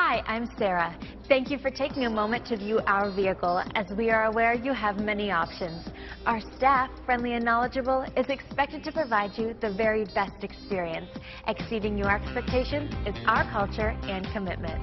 Hi, I'm Sarah. Thank you for taking a moment to view our vehicle as we are aware you have many options. Our staff, friendly and knowledgeable, is expected to provide you the very best experience. Exceeding your expectations is our culture and commitment.